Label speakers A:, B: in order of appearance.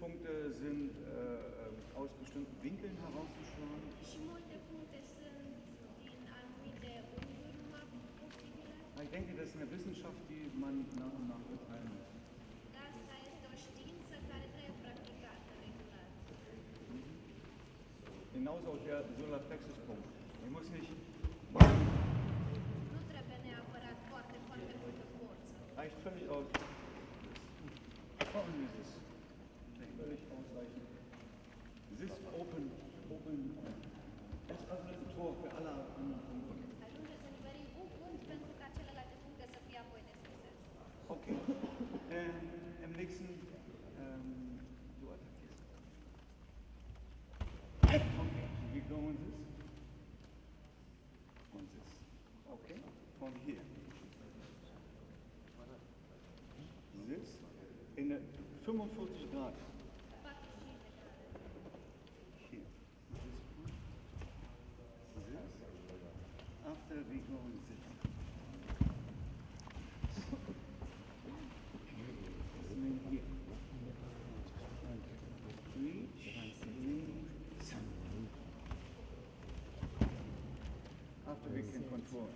A: Punkte sind äh, aus bestimmten Winkeln herauszuschlagen.
B: Din anumite unghiuri numai posibile.
A: Ich denke, das ist eine Wissenschaft, die man nach und nach betreiben muss.
B: Asta este o știință care trebuie practicată regulat.
A: Genauso auch der Solarplexuspunkt. Ich muss nicht,
B: Nu trebuie neapărat foarte, foarte multă forță.
A: reicht völlig aus. Folgen dieses. Völlig ausreichend. This open, open. Das öffnet ein Tor für alle anderen. Okay. Ähm, Im nächsten, ähm, du attackierst. Okay, we go on this. On this. Okay, from here. This in a 45 Grad. After we can control.